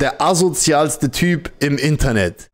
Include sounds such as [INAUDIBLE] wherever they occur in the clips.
der asozialste Typ im Internet.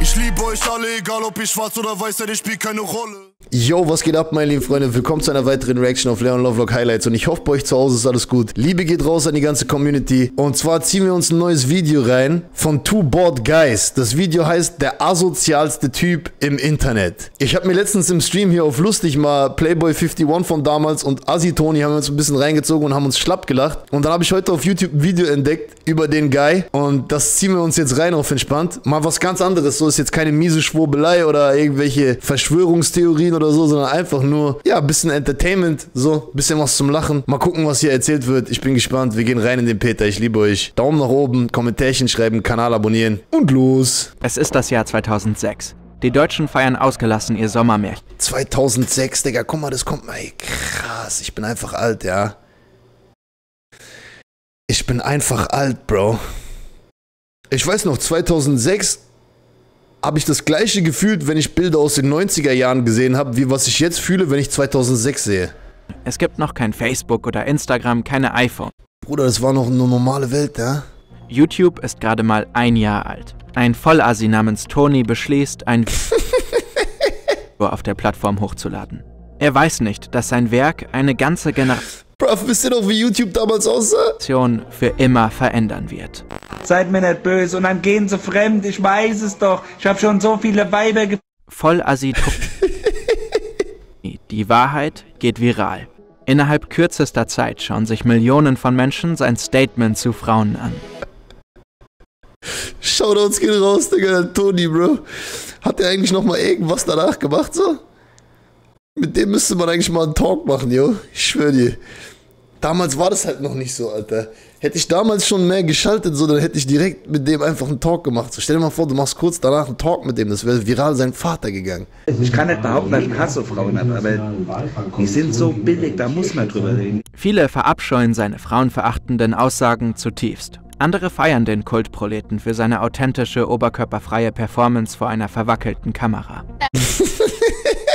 Ich liebe euch alle, egal ob ich schwarz oder weiß, denn ich spielt keine Rolle. Yo, was geht ab, meine lieben Freunde? Willkommen zu einer weiteren Reaction auf Leon Lovelock Highlights und ich hoffe, bei euch zu Hause ist alles gut. Liebe geht raus an die ganze Community und zwar ziehen wir uns ein neues Video rein von Two Bored Guys. Das Video heißt der asozialste Typ im Internet. Ich habe mir letztens im Stream hier auf lustig mal Playboy 51 von damals und Assi Tony haben wir uns ein bisschen reingezogen und haben uns schlapp gelacht und dann habe ich heute auf YouTube ein Video entdeckt über den Guy und das ziehen wir uns jetzt rein auf entspannt. Mal was ganz anderes, so ist jetzt keine miese Schwurbelei oder irgendwelche Verschwörungstheorien oder so, sondern einfach nur, ja, ein bisschen Entertainment, so, ein bisschen was zum Lachen. Mal gucken, was hier erzählt wird. Ich bin gespannt. Wir gehen rein in den Peter. Ich liebe euch. Daumen nach oben, Kommentärchen schreiben, Kanal abonnieren und los. Es ist das Jahr 2006. Die Deutschen feiern ausgelassen ihr Sommermärchen. 2006, Digga, guck mal, das kommt mal, ey, krass. Ich bin einfach alt, ja. Ich bin einfach alt, Bro. Ich weiß noch, 2006 habe ich das gleiche gefühlt, wenn ich Bilder aus den 90er Jahren gesehen habe, wie was ich jetzt fühle, wenn ich 2006 sehe. Es gibt noch kein Facebook oder Instagram, keine iPhone. Bruder, das war noch eine normale Welt, ja? YouTube ist gerade mal ein Jahr alt. Ein Vollassi namens Tony beschließt, ein [LAUGHS] Video auf der Plattform hochzuladen. Er weiß nicht, dass sein Werk eine ganze Bro, wisst ihr noch, wie YouTube damals aussah? Für immer verändern wird. Seid mir nicht böse und dann gehen sie fremd, ich weiß es doch. Ich habe schon so viele Weiber ge... Vollassi Die Wahrheit geht viral. Innerhalb kürzester Zeit schauen sich Millionen von Menschen sein Statement zu Frauen an. Shoutouts gehen raus, Digga, Toni, Bro. Hat er eigentlich noch mal irgendwas danach gemacht, so? Mit dem müsste man eigentlich mal einen Talk machen, yo. Ich schwör dir. Damals war das halt noch nicht so, Alter. Hätte ich damals schon mehr geschaltet, so, dann hätte ich direkt mit dem einfach einen Talk gemacht. So, stell dir mal vor, du machst kurz danach einen Talk mit dem, das wäre viral sein Vater gegangen. Ich kann nicht behaupten, dass ich einen Hass auf Frauen habe, aber die sind so billig, da muss man drüber reden. Viele verabscheuen seine frauenverachtenden Aussagen zutiefst. Andere feiern den Kultproleten für seine authentische, oberkörperfreie Performance vor einer verwackelten Kamera. [LAUGHS]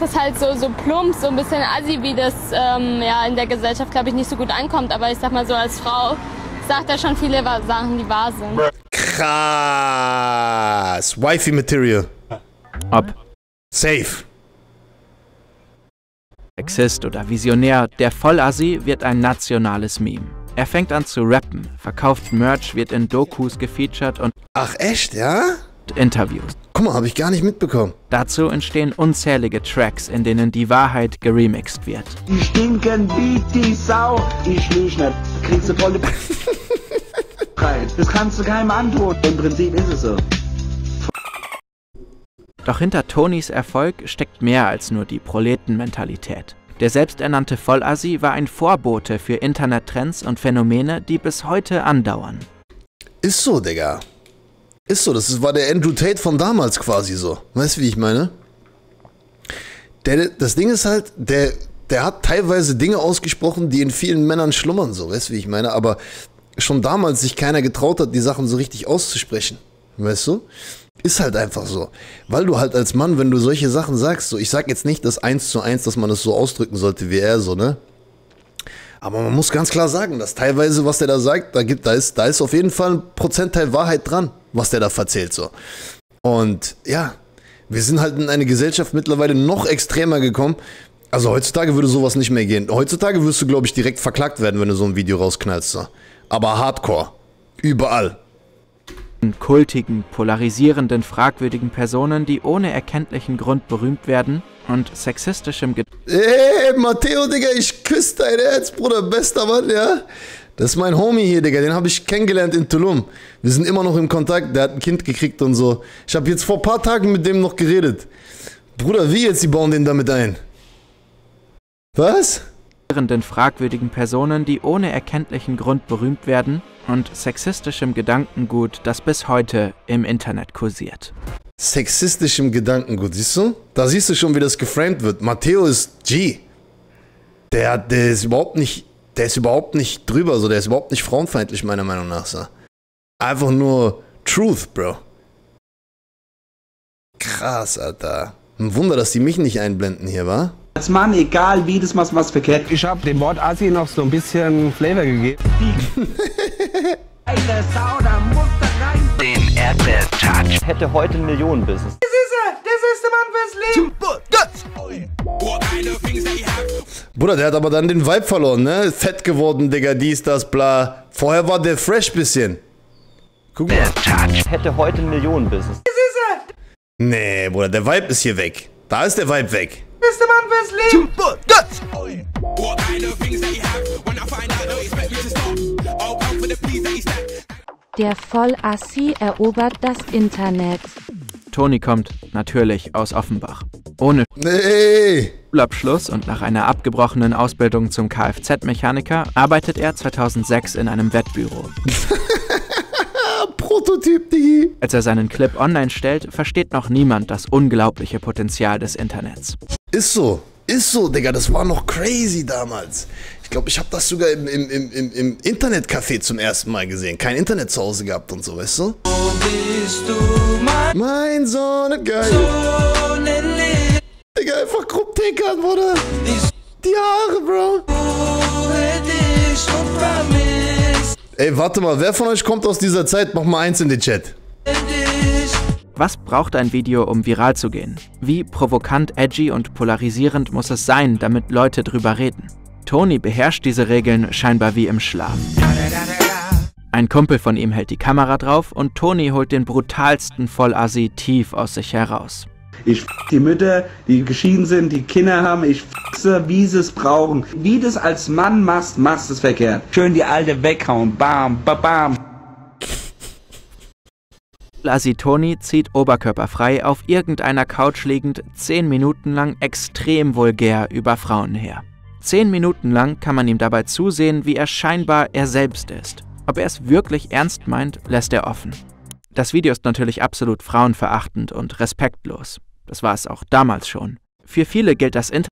Das ist halt so, so plump, so ein bisschen assi, wie das ähm, ja, in der Gesellschaft, glaube ich, nicht so gut ankommt. Aber ich sag mal so, als Frau sagt er schon viele Sachen, die wahr sind. Krass. Wifey Material. Ob Safe. Sexist oder Visionär, der Vollassi wird ein nationales Meme. Er fängt an zu rappen, verkauft Merch, wird in Dokus gefeatured und Ach, echt, ja? Interviews. Guck mal, habe ich gar nicht mitbekommen. Dazu entstehen unzählige Tracks, in denen die Wahrheit geremixed wird. Die stinken wie die Sau. Ich lüge nicht. Kriegst du volle... [LAUGHS] das kannst du keinem antun. Im Prinzip ist es so. Doch hinter Tonys Erfolg steckt mehr als nur die Proletenmentalität. Der selbsternannte Vollassi war ein Vorbote für Internettrends und Phänomene, die bis heute andauern. Ist so, Digga. Ist so, das war der Andrew Tate von damals quasi so. Weißt du, wie ich meine? Der, das Ding ist halt, der, der hat teilweise Dinge ausgesprochen, die in vielen Männern schlummern, so, weißt du, wie ich meine? Aber schon damals sich keiner getraut hat, die Sachen so richtig auszusprechen. Weißt du? Ist halt einfach so. Weil du halt als Mann, wenn du solche Sachen sagst, so, ich sag jetzt nicht das eins zu eins, dass man es so ausdrücken sollte wie er, so, ne? Aber man muss ganz klar sagen, dass teilweise, was der da sagt, da gibt, da ist, da ist auf jeden Fall ein Prozentteil Wahrheit dran, was der da verzählt, so. Und ja, wir sind halt in eine Gesellschaft mittlerweile noch extremer gekommen. Also heutzutage würde sowas nicht mehr gehen. Heutzutage wirst du, glaube ich, direkt verklagt werden, wenn du so ein Video rausknallst, so. Aber hardcore. Überall kultigen, polarisierenden, fragwürdigen Personen, die ohne erkenntlichen Grund berühmt werden und sexistischem Ge Ey, Matteo, Digga, ich küsse dein Herz, Bruder, bester Mann, ja? Das ist mein Homie hier, Digga, den habe ich kennengelernt in Tulum. Wir sind immer noch im Kontakt, der hat ein Kind gekriegt und so. Ich habe jetzt vor ein paar Tagen mit dem noch geredet. Bruder, wie jetzt, die bauen den damit ein? Was? fragwürdigen Personen, die ohne erkenntlichen Grund berühmt werden und sexistischem Gedankengut, das bis heute im Internet kursiert. Sexistischem Gedankengut, siehst du? Da siehst du schon, wie das geframed wird. Matteo ist G. Der, der ist überhaupt nicht, der ist überhaupt nicht drüber, so, der ist überhaupt nicht frauenfeindlich, meiner Meinung nach. So. Einfach nur Truth, Bro. Krass, Alter. Ein Wunder, dass die mich nicht einblenden hier, wa? Als Mann, egal wie, das machst was verkehrt. Ich habe dem Wort Assi noch so ein bisschen Flavor gegeben. [LAUGHS] Alter Sau, da Hätte heute ein Millionenbusiness. Bruder, der hat aber dann den Vibe verloren, ne? Fett geworden, Digga, dies, das, bla. Vorher war der fresh bisschen. Guck mal. Hätte heute ein Millionenbusiness. Nee, Bruder, der Vibe ist hier weg. Da ist der Vibe weg. Der Vollassi erobert das Internet. Toni kommt natürlich aus Offenbach. Ohne Nee. Schulabschluss und nach einer abgebrochenen Ausbildung zum Kfz-Mechaniker arbeitet er 2006 in einem Wettbüro. [LAUGHS] Prototyp, Digi. Als er seinen Clip online stellt, versteht noch niemand das unglaubliche Potenzial des Internets. Ist so. Ist so, Digga. Das war noch crazy damals. Ich glaube, ich habe das sogar im, im, im, im, Internetcafé zum ersten Mal gesehen. Kein Internet zu Hause gehabt und so, weißt du? mein Sonnengeil. Digga, einfach grob tickern, Bruder. Die Haare, Bro. Ey, warte mal, wer von euch kommt aus dieser Zeit? Mach mal eins in den Chat. Was braucht ein Video, um viral zu gehen? Wie provokant, edgy und polarisierend muss es sein, damit Leute drüber reden? Tony beherrscht diese Regeln scheinbar wie im Schlaf. Ein Kumpel von ihm hält die Kamera drauf und Tony holt den brutalsten Vollassi tief aus sich heraus. Ich f die Mütter, die geschieden sind, die Kinder haben, ich f sie, wie sie es brauchen. Wie du es als Mann machst, machst es verkehrt. Schön die Alte weghauen, bam, ba, bam. Lassi Tony zieht oberkörperfrei auf irgendeiner Couch liegend 10 Minuten lang extrem vulgär über Frauen her. 10 Minuten lang kann man ihm dabei zusehen, wie er scheinbar er selbst ist. Ob er es wirklich ernst meint, lässt er offen. Das Video ist natürlich absolut frauenverachtend und respektlos. Das war es auch damals schon. Für viele gilt das Internet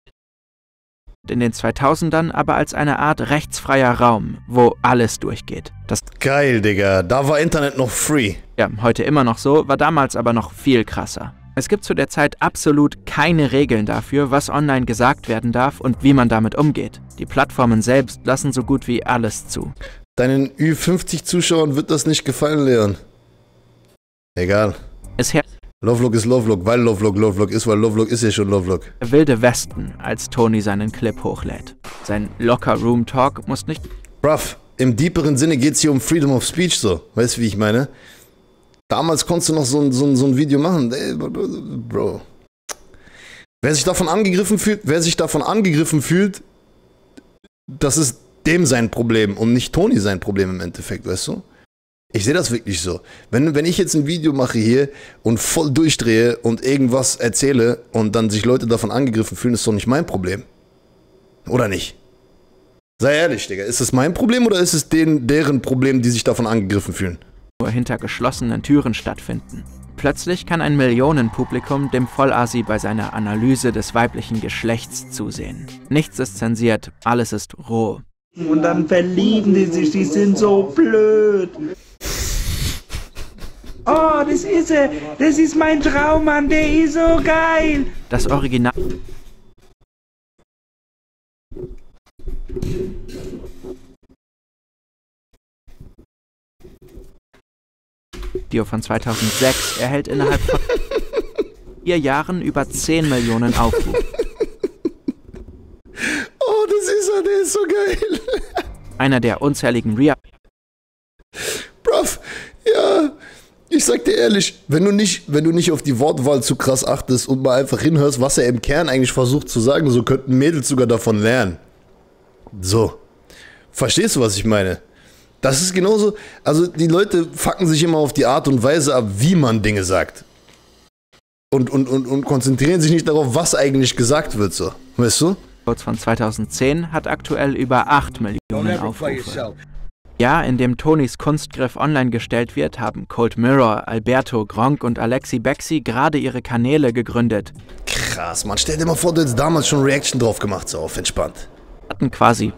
in den 2000ern aber als eine Art rechtsfreier Raum, wo alles durchgeht. Das Geil, Digga. Da war Internet noch free. ja heute immer noch so, war damals aber noch viel krasser. Es gibt zu der Zeit absolut keine Regeln dafür, was online gesagt werden darf und wie man damit umgeht. Die Plattformen selbst lassen so gut wie alles zu. Deinen Ü50-Zuschauern wird das nicht gefallen, Leon. Egal. Es herrscht Lovelock ist Lovelock, weil Lovelock Lovelock ist, weil Lovelock ist ja schon Lovelock. der wilde Westen, als Tony seinen Clip hochlädt. Sein Locker Room Talk muss nicht Bruv, im deeperen Sinne geht's hier um Freedom of Speech so. Weißt du, wie ich meine? Damals konntest du noch so ein, so so ein Video machen. Ey, Bro. Wer sich davon angegriffen fühlt, wer sich davon angegriffen fühlt, das ist dem sein Problem und nicht Tony sein Problem im Endeffekt, weißt du? Ich sehe das wirklich so. Wenn, wenn ich jetzt ein Video mache hier und voll durchdrehe und irgendwas erzähle und dann sich Leute davon angegriffen fühlen, ist doch nicht mein Problem. Oder nicht? Sei ehrlich, Digga. Ist es mein Problem oder ist es denen, deren Problem, die sich davon angegriffen fühlen? nur hinter geschlossenen Türen stattfinden. Plötzlich kann ein Millionenpublikum dem Vollasi bei seiner Analyse des weiblichen Geschlechts zusehen. Nichts ist zensiert, alles ist roh. Und dann verlieben die sich, die sind so blöd. Oh, das ist er. Das ist mein Traummann, der ist so geil. Das Original Video von 2006 erhält innerhalb von [LAUGHS] vier Jahren über 10 Millionen Aufrufe. Oh, das ist er, der ist so geil. Einer der unzähligen Rea Bruv, ja, ich sag dir ehrlich, wenn du nicht, wenn du nicht auf die Wortwahl zu krass achtest und mal einfach hinhörst, was er im Kern eigentlich versucht zu sagen, so könnten Mädels sogar davon lernen. So. Verstehst du, was ich meine? Das ist genauso, also die Leute fucken sich immer auf die Art und Weise ab, wie man Dinge sagt. Und, und, und, und konzentrieren sich nicht darauf, was eigentlich gesagt wird, so. Weißt du? von 2010 hat aktuell über 8 Millionen Aufrufe. Ja, in dem Tonys Kunstgriff online gestellt wird, haben Cold Mirror, Alberto, Gronk und Alexi Bexi gerade ihre Kanäle gegründet, Krass, man. Stell dir mal vor, du hättest damals schon Reaction drauf gemacht, so auf entspannt. hatten quasi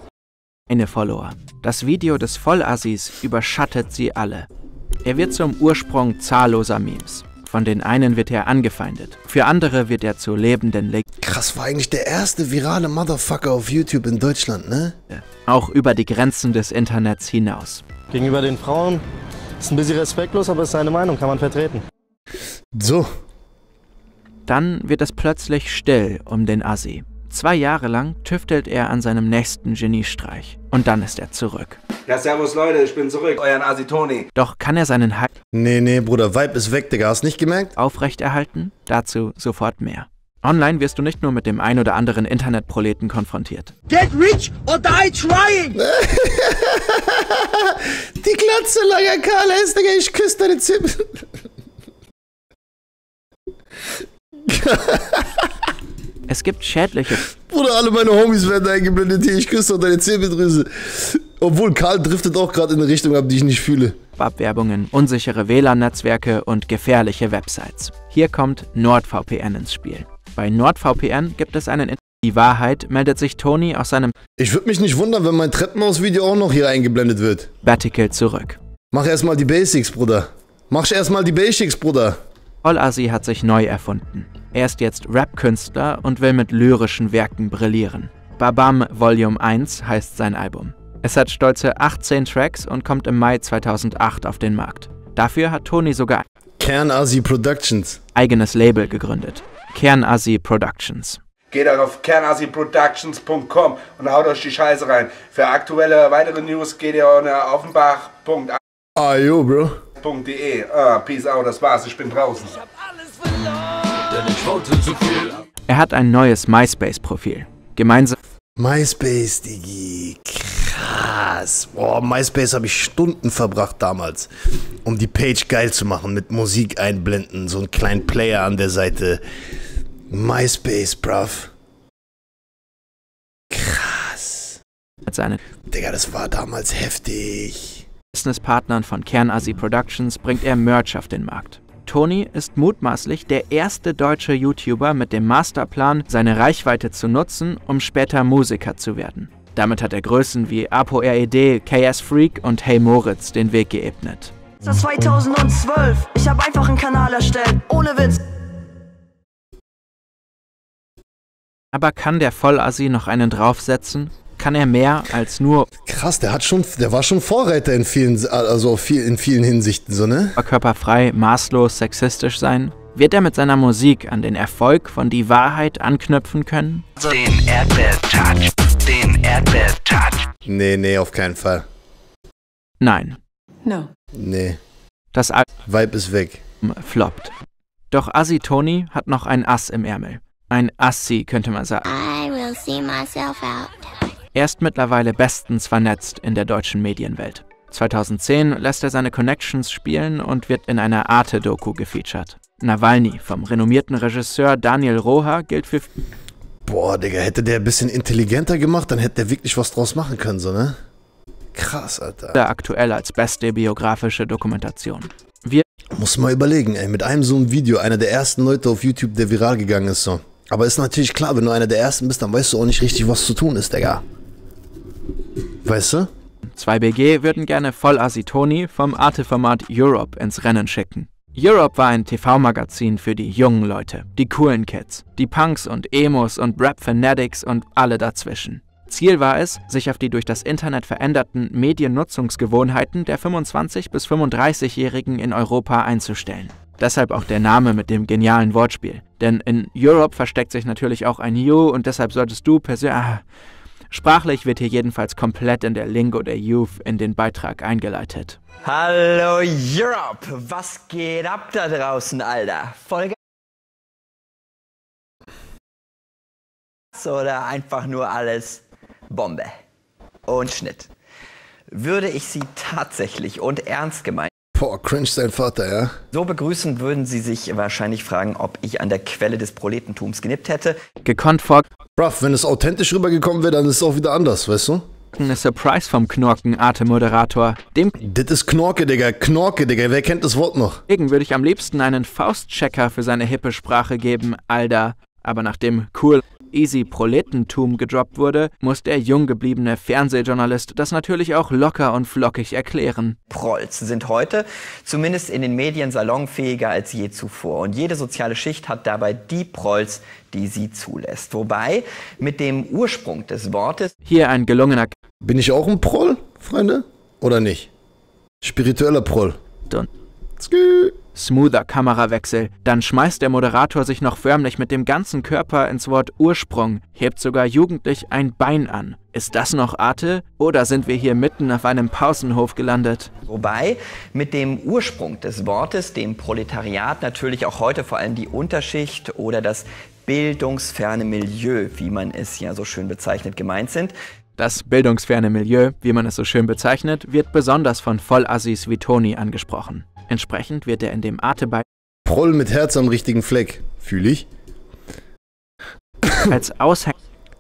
eine Follower. Das Video des Vollassis überschattet sie alle. Er wird zum Ursprung zahlloser Memes. Von den einen wird er angefeindet, für andere wird er zur lebenden Legende. Krass, war eigentlich der erste virale Motherfucker auf YouTube in Deutschland, ne? auch über die Grenzen des Internets hinaus. Gegenüber den Frauen Ist ein bisschen respektlos, aber ist seine Meinung, kann man vertreten. So, Dann wird es plötzlich still um den Assi. Zwei Jahre lang tüftelt er an seinem nächsten Geniestreich. Und dann ist er zurück. Ja, servus Leute, ich bin zurück, euer Asi Toni. Doch kann er seinen Hype nee, nee, Bruder, Vibe ist weg, Digga. Hast nicht gemerkt? aufrechterhalten? Dazu sofort mehr. Online wirst du nicht nur mit dem ein oder anderen Internetproleten konfrontiert. [LAUGHS] Die Glatze langer Karl S, Digga, ich küsse deine Zimmer. [LAUGHS] [LAUGHS] Es gibt schädliche Bruder, alle meine Homies werden eingeblendet hier. Ich küsse doch deine Zirbeldrüse. Obwohl Karl driftet auch gerade in eine Richtung ab, die ich nicht fühle. Abwerbungen, unsichere WLAN-Netzwerke und gefährliche Websites. Hier kommt NordVPN ins Spiel. Bei NordVPN gibt es einen In Die Wahrheit meldet sich Tony aus seinem Ich würde mich nicht wundern, wenn mein Treppenhaus-Video auch noch hier eingeblendet wird. Sabbatical zurück. Mach erstmal die Basics, Bruder. Mach erstmal die Basics, Bruder. Vollasi hat sich neu erfunden. Er ist jetzt Rap-Künstler und will mit lyrischen Werken brillieren. Babam Volume 1 heißt sein Album. Es hat stolze 18 Tracks und kommt im Mai 2008 auf den Markt. Dafür hat Tony sogar ein Kernasi Productions. eigenes Label gegründet. Kernasi Productions. Geht auf kernasiproductions.com und haut euch die Scheiße rein. Für aktuelle weitere News geht ihr auf offenbach.de. Ah, yo, Bro. Ah, peace out, das war's, ich bin draußen. Er hat ein neues MySpace-Profil. Gemeinsam MySpace, Digi. Krass. Boah, MySpace habe ich Stunden verbracht damals, um die Page geil zu machen, mit Musik einblenden, so einen kleinen Player an der Seite. MySpace, bruv. Krass. mit seinen Digga, das war damals heftig. Businesspartnern von Kernasi Productions bringt er Merch auf den Markt. Tony ist mutmaßlich der erste deutsche YouTuber mit dem Masterplan, seine Reichweite zu nutzen, um später Musiker zu werden. Damit hat er Größen wie ApoRED, KS Freak und Hey Moritz den Weg geebnet. Das ist 2012. Ich habe einfach einen Kanal erstellt. Ohne Witz. Aber kann der Vollassi noch einen draufsetzen? Kann er mehr als nur Krass, der hat schon, der war schon Vorreiter in vielen, also viel, in vielen Hinsichten, so, ne? oberkörperfrei, maßlos sexistisch sein? Wird er mit seiner Musik an den Erfolg von Die Wahrheit anknüpfen können? Den Erdbeer-Touch, den Erdbeer-Touch. Nee, nee, auf keinen Fall. Nein. No. Nee. Das Album Vibe ist weg. floppt. Doch Assi Tony hat noch ein Ass im Ärmel. Ein Assi, könnte man sagen. I will see myself out. Er ist mittlerweile bestens vernetzt in der deutschen Medienwelt. 2010 lässt er seine Connections spielen und wird in einer Arte-Doku gefeatured. Nawalny vom renommierten Regisseur Daniel Roha gilt für Boah, Digga, hätte der ein bisschen intelligenter gemacht, dann hätte der wirklich was draus machen können, so, ne? Krass, Alter. aktuell als beste biografische Dokumentation. Wir Muss mal überlegen, ey, mit einem so einem Video, einer der ersten Leute auf YouTube, der viral gegangen ist, so. Aber ist natürlich klar, wenn du einer der ersten bist, dann weißt du auch nicht richtig, was zu tun ist, Digga. Weißt du? 2BG würden gerne Vollassi Tony vom Arte-Format Europe ins Rennen schicken. Europe war ein TV-Magazin für die jungen Leute, die coolen Kids, die Punks und Emos und Rap-Fanatics und alle dazwischen. Ziel war es, sich auf die durch das Internet veränderten Mediennutzungsgewohnheiten der 25- bis 35-Jährigen in Europa einzustellen. Deshalb auch der Name mit dem genialen Wortspiel. Denn in Europe versteckt sich natürlich auch ein You und deshalb solltest du persönlich... Ah, sprachlich wird hier jedenfalls komplett in der Lingo der Youth in den Beitrag eingeleitet. Hallo Europe, was geht ab da draußen, Alter? Folge oder einfach nur alles Bombe und Schnitt. Würde ich Sie tatsächlich und ernst gemeint Boah, cringe dein Vater, ja? so begrüßen, würden Sie sich wahrscheinlich fragen, ob ich an der Quelle des Proletentums genippt hätte. Gekonnt vor Bruv, wenn es authentisch rübergekommen wäre, dann ist es auch wieder anders, weißt du? eine Surprise vom Knorken Arte-Moderator. Dem Das ist Knorke, Digga. Knorke, Digga. Wer kennt das Wort noch? Kollegen würde ich am liebsten einen Faustchecker für seine hippe Sprache geben, Alter. Aber nachdem cool easy Proletentum gedroppt wurde, muss der jung gebliebene Fernsehjournalist das natürlich auch locker und flockig erklären. Prolls sind heute zumindest in den Medien salonfähiger als je zuvor. Und jede soziale Schicht hat dabei die Prolls, die sie zulässt. Wobei mit dem Ursprung des Wortes Hier ein gelungener Bin ich auch ein Proll, Freunde? Oder nicht? Spiritueller Proll. Und smoother Kamerawechsel. Dann schmeißt der Moderator sich noch förmlich mit dem ganzen Körper ins Wort Ursprung, hebt sogar jugendlich ein Bein an. Ist das noch Arte oder sind wir hier mitten auf einem Pausenhof gelandet? Wobei mit dem Ursprung des Wortes, dem Proletariat, natürlich auch heute vor allem die Unterschicht oder das bildungsferne Milieu, wie man es ja so schön bezeichnet, gemeint sind. Das bildungsferne Milieu, wie man es so schön bezeichnet, wird besonders von Vollassis wie Toni angesprochen. Entsprechend wird er in dem Artebei Proll mit Herz am richtigen Fleck. Fühl ich? als Aushänger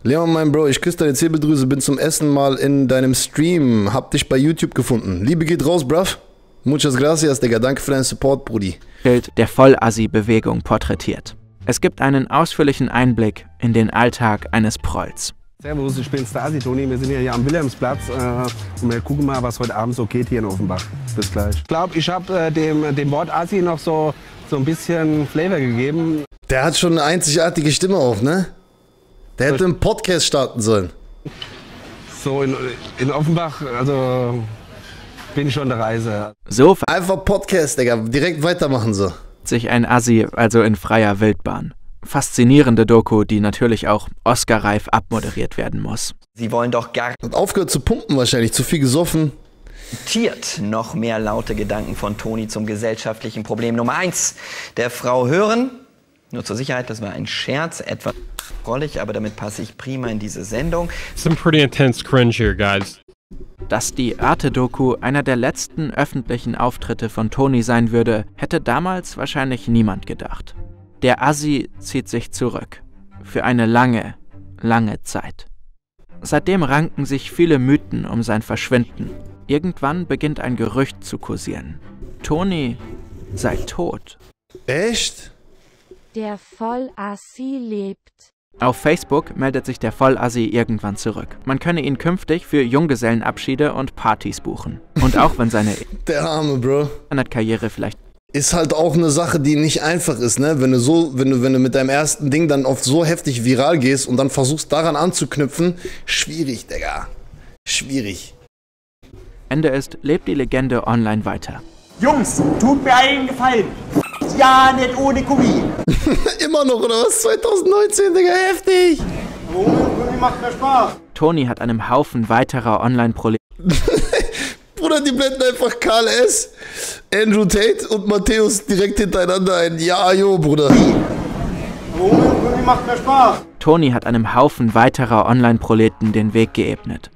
Leon, mein Bro, ich küsse deine Zirbeldrüse, bin zum Essen mal in deinem Stream. Hab dich bei YouTube gefunden. Liebe geht raus, bruv. Muchas gracias, Digga. Danke für deinen Support, Brudi. der Vollassi-Bewegung porträtiert. Es gibt einen ausführlichen Einblick in den Alltag eines Prolls. Servus, ich bin Stasi Toni. Wir sind ja hier am Wilhelmsplatz äh, und wir gucken mal, was heute Abend so geht hier in Offenbach. Bis gleich. Ich glaube, ich habe äh, dem, dem Wort Assi noch so, so ein bisschen Flavor gegeben. Der hat schon eine einzigartige Stimme auf, ne? Der hätte einen Podcast starten sollen. So in, in Offenbach, also bin ich schon der Reise. So Einfach Podcast, Digga. Direkt weitermachen so. sich ein Assi also in freier Wildbahn. Faszinierende Doku, die natürlich auch Oscar-reif abmoderiert werden muss. Sie wollen doch Hat aufgehört zu pumpen wahrscheinlich. Zu viel gesoffen. garantiert noch mehr laute Gedanken von Toni zum gesellschaftlichen Problem Nummer eins der Frau hören. Nur zur Sicherheit, das war ein Scherz, etwas rollig, aber damit passe ich prima in diese Sendung. Some pretty intense cringe here, guys. Dass die Arte-Doku einer der letzten öffentlichen Auftritte von Toni sein würde, hätte damals wahrscheinlich niemand gedacht. Der Assi zieht sich zurück. Für eine lange, lange Zeit. Seitdem ranken sich viele Mythen um sein Verschwinden. Irgendwann beginnt ein Gerücht zu kursieren. Toni sei tot. Echt? Der Vollassi lebt. Auf Facebook meldet sich der Vollassi irgendwann zurück. Man könne ihn künftig für Junggesellenabschiede und Partys buchen. Und auch wenn seine [LAUGHS] Der arme Bro. Internetkarriere vielleicht Ist halt auch eine Sache, die nicht einfach ist, ne? Wenn du so, wenn du, wenn du mit deinem ersten Ding dann oft so heftig viral gehst und dann versuchst daran anzuknüpfen, schwierig, Digga. Schwierig. Ende ist, lebt die Legende online weiter. Jungs, tut mir einen Gefallen. Ja, nicht ohne Gummi. [LAUGHS] Immer noch, oder was? 2019, Digga, heftig. Gummi macht mehr Spaß. Toni hat einem Haufen weiterer Online-Prole [LAUGHS] Bruder, die blenden einfach Karl S., Andrew Tate und Matthäus direkt hintereinander ein. Ja, jo, Bruder. Gummi macht mehr Spaß. Toni hat einem Haufen weiterer Online-Proleten den Weg geebnet.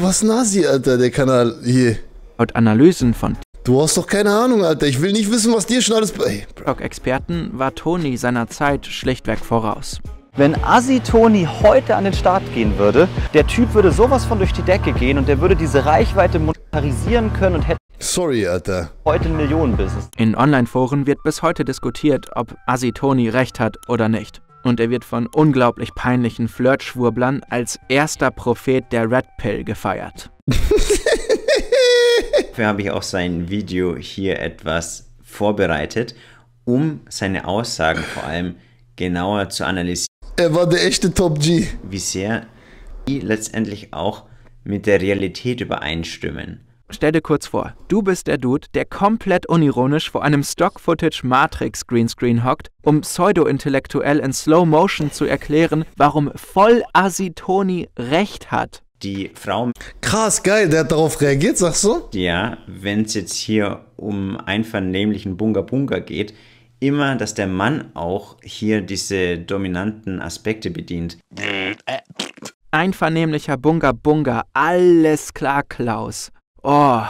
Was Nasi, Alter, der Kanal hier. Laut Analysen von Du hast doch keine Ahnung, Alter. Ich will nicht wissen, was dir schon alles... Ey, TikTok-Experten war Toni seiner Zeit schlichtweg voraus. Wenn Assi Toni heute an den Start gehen würde, der Typ würde sowas von durch die Decke gehen und der würde diese Reichweite monetarisieren können und hätte Sorry, Alter. heute ein Millionenbusiness. In Online-Foren wird bis heute diskutiert, ob Assi Toni recht hat oder nicht. Und er wird von unglaublich peinlichen Flirtschwurblern als erster Prophet der Red Pill gefeiert. [LAUGHS] Dafür habe ich auch sein Video hier etwas vorbereitet, um seine Aussagen vor allem genauer zu analysieren. Er war der echte Top G. Wie sehr die letztendlich auch mit der Realität übereinstimmen. Stell dir kurz vor, du bist der Dude, der komplett unironisch vor einem Stock-Footage-Matrix-Greenscreen hockt, um pseudo-intellektuell in Slow Motion zu erklären, warum voll Assi Toni recht hat. Die Frau, Krass, geil, der hat darauf reagiert, sagst du? ja, wenn es jetzt hier um einvernehmlichen Bunga Bunga geht, immer, dass der Mann auch hier diese dominanten Aspekte bedient. Einvernehmlicher Bunga Bunga, alles klar, Klaus. Oh,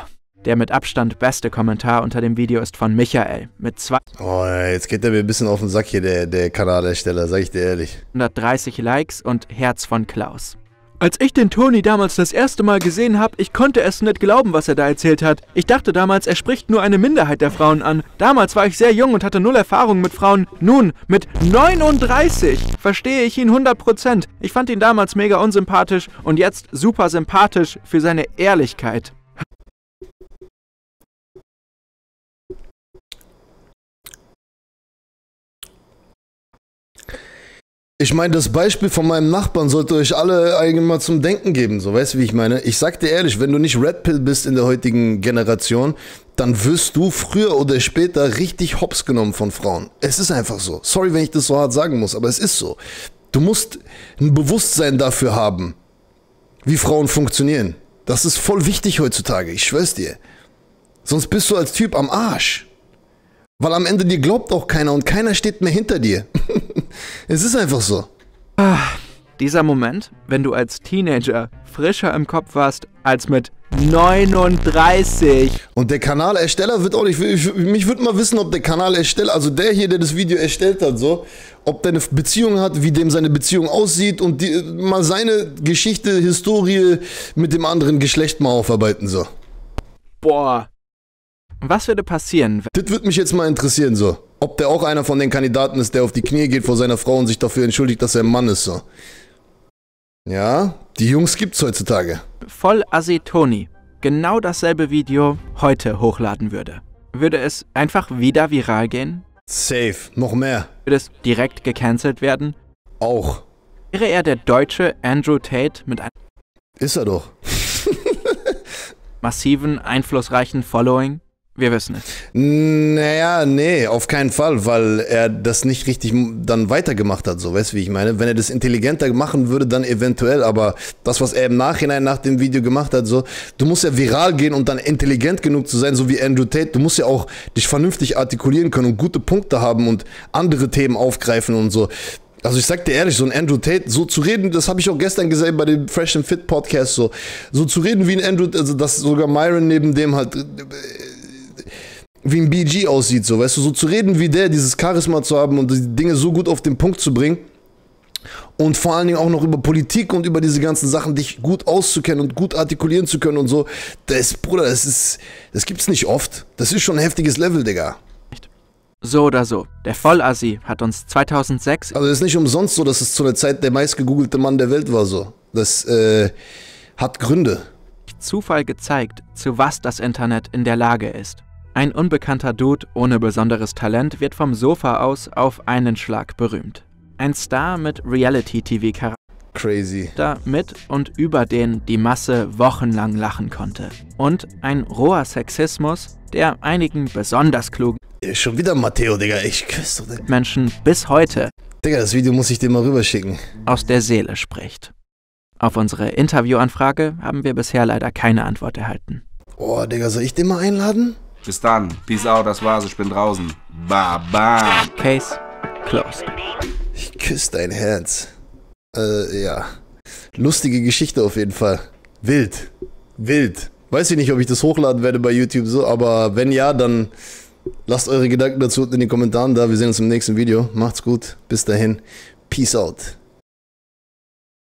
der mit Abstand beste Kommentar unter dem Video ist von Michael mit Oh, jetzt geht er mir ein bisschen auf den Sack hier, der, der Kanalersteller, sag ich dir ehrlich. 230 Likes und Herz von Klaus. Als ich den Toni damals das erste Mal gesehen habe, ich konnte es nicht glauben, was er da erzählt hat. Ich dachte damals, er spricht nur eine Minderheit der Frauen an. Damals war ich sehr jung und hatte null Erfahrung mit Frauen. Nun, mit 39 verstehe ich ihn 100%. Ich fand ihn damals mega unsympathisch und jetzt super sympathisch für seine Ehrlichkeit. Ich meine, das Beispiel von meinem Nachbarn sollte euch alle eigentlich mal zum Denken geben, so weißt du, wie ich meine? Ich sag dir ehrlich, wenn du nicht Red Pill bist in der heutigen Generation, dann wirst du früher oder später richtig hops genommen von Frauen. Es ist einfach so. Sorry, wenn ich das so hart sagen muss, aber es ist so. Du musst ein Bewusstsein dafür haben, wie Frauen funktionieren. Das ist voll wichtig heutzutage, ich schwör's dir. Sonst bist du als Typ am Arsch. Weil am Ende dir glaubt auch keiner und keiner steht mehr hinter dir. [LAUGHS] es ist einfach so. Ah, dieser Moment, wenn du als Teenager frischer im Kopf warst als mit 39. Und der Kanalersteller wird auch nicht. Ich, mich würde mal wissen, ob der Kanalersteller, also der hier, der das Video erstellt hat, so, ob der eine Beziehung hat, wie dem seine Beziehung aussieht und die, mal seine Geschichte, Historie mit dem anderen Geschlecht mal aufarbeiten, so. Boah. Was würde passieren? Das würde mich jetzt mal interessieren, so. Ob der auch einer von den Kandidaten ist, der auf die Knie geht vor seiner Frau und sich dafür entschuldigt, dass er ein Mann ist, so. Ja, die Jungs gibt's heutzutage. Voll Assi Toni genau dasselbe Video heute hochladen würde. Würde es einfach wieder viral gehen? Safe, noch mehr. Würde es direkt gecancelt werden? Auch. Wäre er der deutsche Andrew Tate mit einem Ist er doch. [LAUGHS] massiven, einflussreichen Following? Wir wissen es. Naja, nee, auf keinen Fall, weil er das nicht richtig dann weitergemacht hat, so, weißt du, wie ich meine? Wenn er das intelligenter machen würde, dann eventuell, aber das, was er im Nachhinein nach dem Video gemacht hat, so, du musst ja viral gehen und dann intelligent genug zu sein, so wie Andrew Tate, du musst ja auch dich vernünftig artikulieren können und gute Punkte haben und andere Themen aufgreifen und so. Also ich sag dir ehrlich, so ein Andrew Tate, so zu reden, das habe ich auch gestern gesehen bei dem Fresh and Fit Podcast, so, so zu reden wie ein Andrew, also dass sogar Myron neben dem halt wie ein BG aussieht, so, weißt du, so zu reden wie der, dieses Charisma zu haben und die Dinge so gut auf den Punkt zu bringen und vor allen Dingen auch noch über Politik und über diese ganzen Sachen dich gut auszukennen und gut artikulieren zu können und so, das, Bruder, das ist, das gibt's nicht oft. Das ist schon ein heftiges Level, Digga. So oder so, der Vollassi hat uns 2006... Also es ist nicht umsonst so, dass es zu einer Zeit der meistgegoogelte Mann der Welt war, so. Das, äh, hat Gründe. Zufall gezeigt, zu was das Internet in der Lage ist. Ein unbekannter Dude ohne besonderes Talent wird vom Sofa aus auf einen Schlag berühmt. Ein Star mit Reality-TV-Charakter. Crazy. Mit und über den die Masse wochenlang lachen konnte. Und ein roher Sexismus, der einigen besonders klugen Schon wieder Matteo, Digga, ich küsse den Menschen bis heute Digga, das Video muss ich dir mal rüberschicken. aus der Seele spricht. Auf unsere Interviewanfrage haben wir bisher leider keine Antwort erhalten. Oh, Digga, soll ich den mal einladen? Bis dann. Peace out, das war's. Ich bin draußen. Baba. Case closed. Ich küsse dein Herz. Äh, ja. Lustige Geschichte auf jeden Fall. Wild. Wild. Weiß ich nicht, ob ich das hochladen werde bei YouTube so, aber wenn ja, dann lasst eure Gedanken dazu in den Kommentaren da. Wir sehen uns im nächsten Video. Macht's gut. Bis dahin. Peace out.